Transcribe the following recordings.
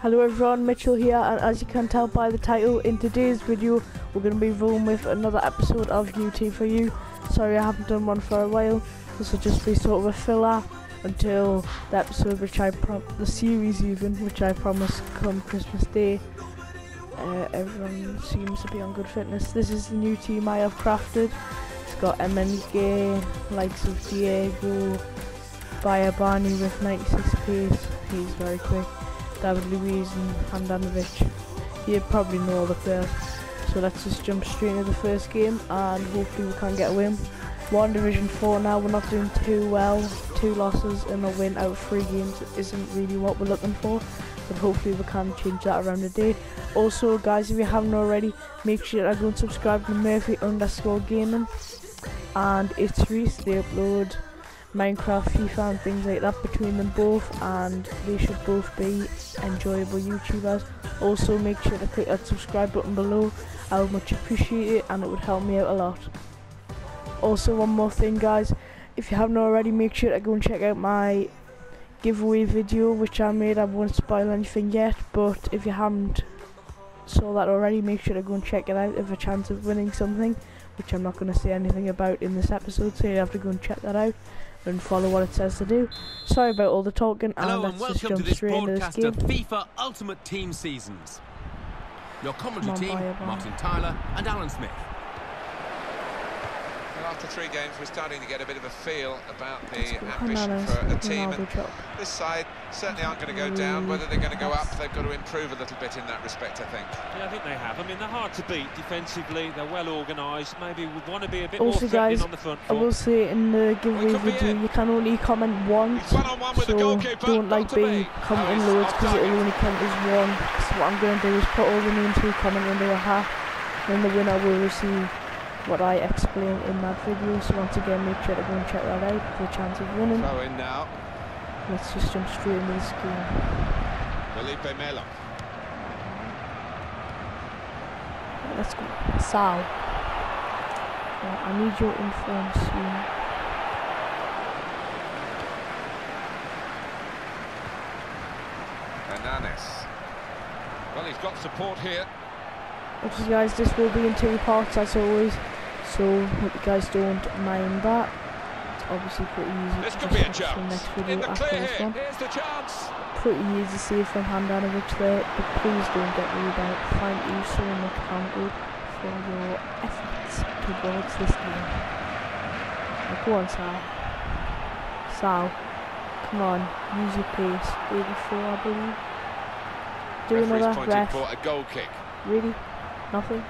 Hello everyone, Mitchell here and as you can tell by the title, in today's video we're going to be rolling with another episode of UT for You. Sorry I haven't done one for a while, this will just be sort of a filler until the episode which I prom the series even, which I promise come Christmas Day. Uh, everyone seems to be on good fitness. This is the new team I have crafted. It's got MNG, likes of Diego, Biabiany with 96 pace, he's very quick. David Luiz and Handanovic. You probably know all the players. So let's just jump straight into the first game and hopefully we can get a win. One Division 4 now, we're not doing too well. Two losses and a win out of three games isn't really what we're looking for. But hopefully we can change that around the day. Also guys, if you haven't already, make sure to go and subscribe to Murphy underscore gaming. And it's Reese, they upload Minecraft, FIFA and things like that between them both and they should both be enjoyable YouTubers. Also make sure to click that subscribe button below, I would much appreciate it and it would help me out a lot. Also one more thing guys, if you haven't already make sure to go and check out my giveaway video which I made, I won't spoil anything yet but if you haven't saw that already make sure to go and check it out if a chance of winning something which I'm not going to say anything about in this episode so you have to go and check that out and follow what it says to do. Sorry about all the talking, Hello and and let's just jump straight into this game. of FIFA Ultimate Team Seasons. Your commentary on, team. Martin Tyler and Alan Smith. Well, after three games, we're starting to get a bit of a feel about the ambition for a team. And this side certainly aren't going to go down. Mm. Whether they're going to go up, they've got to improve a little bit in that respect, I think. Yeah, I think they have. I mean, they're hard to beat defensively. They're well organised. Maybe would want to be a bit Also, more threatening guys, on the front I will say in the giveaway video you can only comment once, He's one-on-one with the so goalkeeper, don't like being to be be. commenting Oh, loads because it'll only count as one. So what I'm going to do is put all the names who comment into a hat, then the winner will receive what I explain in that video. So once again, make sure to go and check that out for a chance of winning. Throw in now. Let's just jump straight into this game. Felipe Melo. Let's go. Sal. Yeah, I need your influence soon. Hernanes. Well, he's got support here. Okay guys, this will be in two parts as always, so hope you guys don't mind that. It's obviously pretty easy This to could be a chance. next In video the after this one. Here's the chance. Pretty easy save from Handanovic there, but please don't get me about. Thank you so much, Campbell, for your efforts towards this game. Now go on, Sal. Sal, come on, use your pace. 84, I believe. Do Referee's another ref. for a goal kick. Really? Nothing?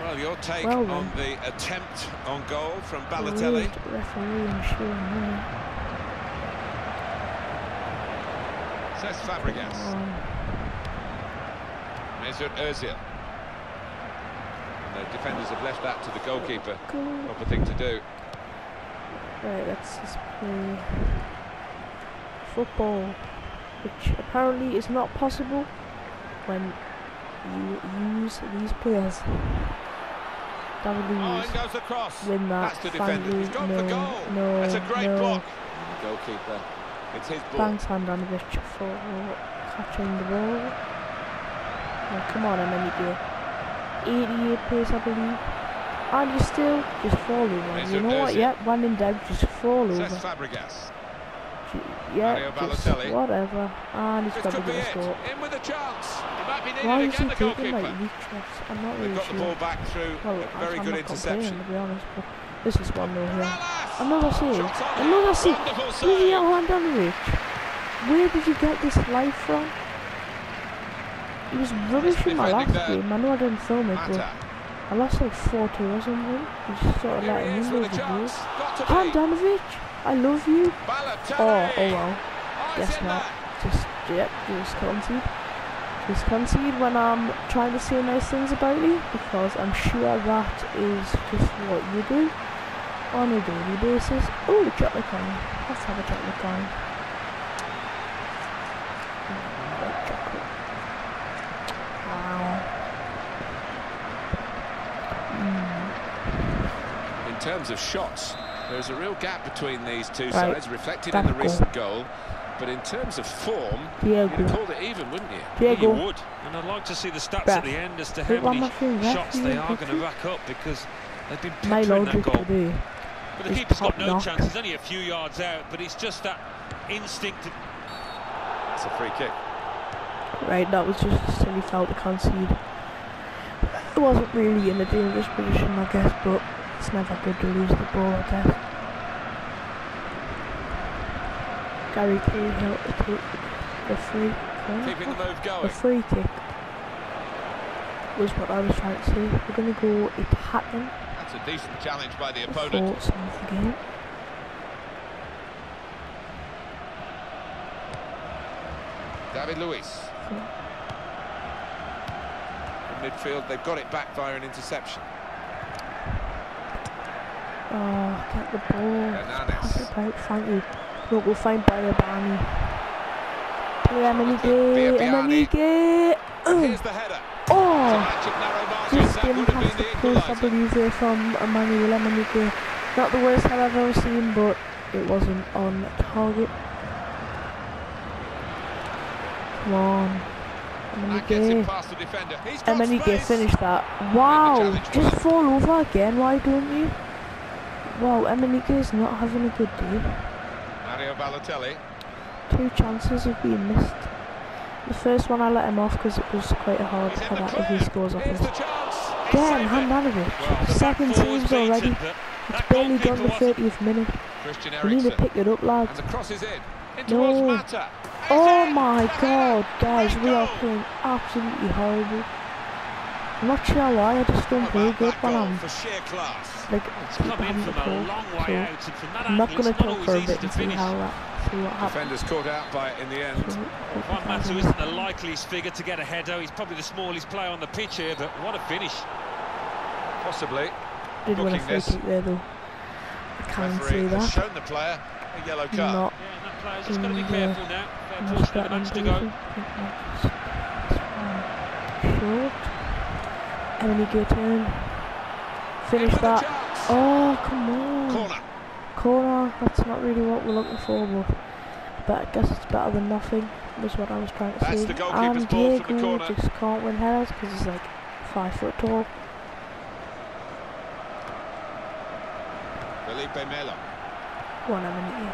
Well, your take Well on the attempt on goal from Balotelli. Referee and money. Says Fabregas. Um, Mesut Ozil. And the defenders have left that to the goalkeeper. go. Proper thing to do. Right, let's just play football, which apparently is not possible when you use these players. David Oh, Luiz, the win that. That's the defender. He's gone no, for goal. no, That's a great no. block. Goalkeeper. It's his ball. Thanks, Handanovic, for catching the ball. Now, come on, Emenike. 88 pace, I believe. And you still just fall over. Mesut you know what? Ozil. Yeah, when in doubt, just fall over. Fabregas. Yeah, whatever. And he's This probably going to score. In with a chance. It might be Why is he the taking like shots? I'm not really got the ball back through well, a very I'm good not interception. to be honest, but this is one 0 here. Another save. Another it. save. Bloody Handanovic. Where did you get this life from? He was rubbish in my last game. I know I didn't film it, but I lost like 4 2 or something. Just sort of Here let he him is in with a those chance. goals. Got to be. Handanovic, I love you. Oh, oh well. Guess not. Just, yep, just concede. Just concede when I'm trying to say nice things about you because I'm sure that is just what you do on a daily basis. Oh, chocolate coin. Let's have a chocolate coin. Chocolate. Wow. Mm. In terms of shots, there's a real gap between these two Right, sides, reflected in the that goal. recent goal. but in terms of form, Diego. you'd have called it even, wouldn't you? You would. And I'd like to see the stats Ref. at the end as to how won many my shots You they are going to rack up because they've been My peppering that goal. today. But the keeper's got no knock. chance. He's only a few yards out, but it's just that instinct. To... It's a free kick. Right, that was just a silly foul to concede. It wasn't really in a dangerous position, I guess, but it's never good to lose the ball, I guess. Gary Cahill to take the free Keeping the the free kick was what I was trying to say. We're going to go attacking That's a decent challenge by the opponent. of the game. David Luiz. In midfield, they've got it back via an interception. Oh, get the ball. Pass it thank you. Look, we'll find Biabiany. Play Emenike. Emenike. Oh, Match of narrow just that would have past the post, I believe, there from Emmanuel Emenike. Not the worst I've ever seen, but it wasn't on target. Come on. That gets him Emenike. past the defender. He's got Emenike, finish that. Wow, just fall over again, why don't you? Wow, Emenike is not having a good day. Mario Balotelli. Two chances have been missed. The first one I let him off because it was quite a hard in the if he scores off Here's this. the chance. Again. Handanovic. Well, Seven saves already. It's barely done goalkeeper the wasn't 30th minute. Christian We need to pick it up, lads. And the cross is in. In No. Oh my god, guys, we are playing absolutely horrible. I'm not sure why, I just don't How play about good when I'm for sheer class. like It's come in behind the ball. So out, and from that I'm not going to talk for a bit to and see how that, see what happens. Defenders caught out by it in the end. So, Juan Mata isn't the likeliest figure to get a header. He's probably the smallest player on the pitch here, but what a finish. Possibly. did win a booking free this. kick there though. I can't see that. shown the player a yellow card. Not Yeah, and that player's just got to be In the- careful now. Fair portion of the match to go. David. I think that's- that's fine. Short. Emily turn. Finish that. Oh, come on. Corner. Corner. That's not really what we're looking for, but, but I guess it's better than nothing. Was what I was trying to That's say. the and from the Diego just can't win headers because he's like five foot tall. Felipe Melo. One Emily.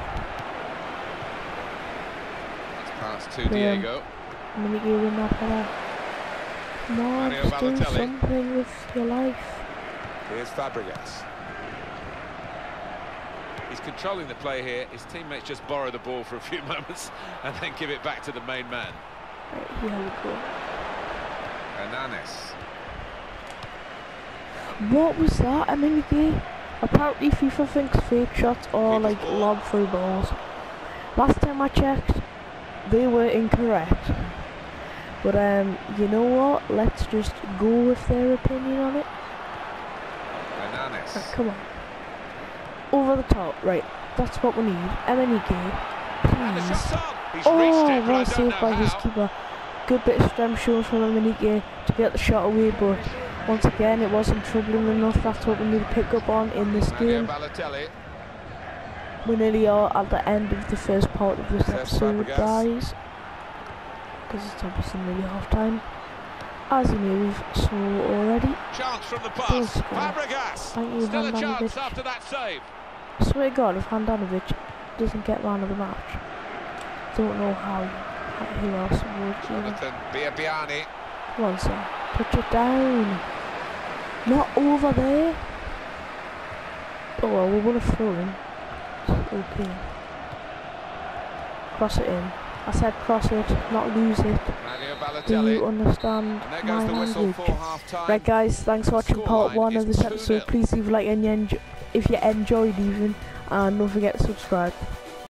It's passed to Yeah. Diego. Emily win that header. Mario do something with your life. Here's Fabregas. He's controlling the play here. His teammates just borrow the ball for a few moments and then give it back to the main man. Right. Hernanes. What was that, I Emenike? Apparently FIFA thinks fake shots are People's like ball. lob through balls. Last time I checked, they were incorrect. But um, you know what? Let's just go with their opinion on it. Right, come on. Over the top, right. That's what we need. Emenike, please. shot's on. He's Oh, reached it, but well saved by his how. keeper. Good bit of strength shown from Emenike to get the shot away, but once again, it wasn't troubling enough. That's what we need to pick up on in this game. We nearly are at the end of the first part of this episode, guys. Because it's obviously nearly half time. As you we've saw already. Chance from the pass. Fabregas. Thank you, Still a chance after that save. I swear to God, if Handanovic doesn't get man of the match, don't know how, who else would. Jonathan Biabiany. Come on, son. Touch it down. Not over there. Oh well, we're gonna throw him. Okay. Cross it in. I said cross it, not lose it. Do you understand my goes the whistle language? for half time. Right guys, thanks for watching part one of this episode. Please leave a like and you if you enjoyed even. And don't forget to subscribe.